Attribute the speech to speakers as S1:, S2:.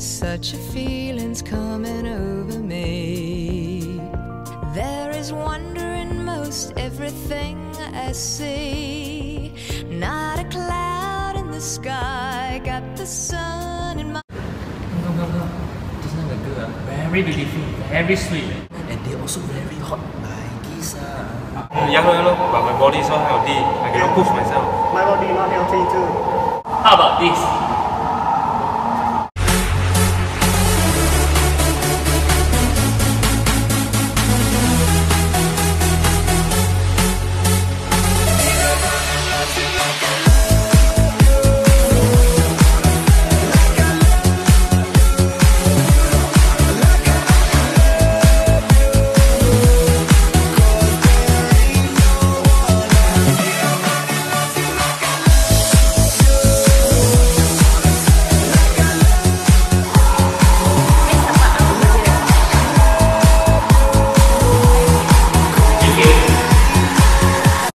S1: Such a feeling's coming over me. There is wonder in most everything I see. Not a cloud in the sky, got the sun in my.
S2: No, no, no. Just now the girl, ah, very beautiful, very sweet. And they also very hot Nikes. ah.
S3: Yeah, lor, yeah, lor. but my body is so healthy. I cannot push myself.
S4: My body not healthy too.
S2: How about this?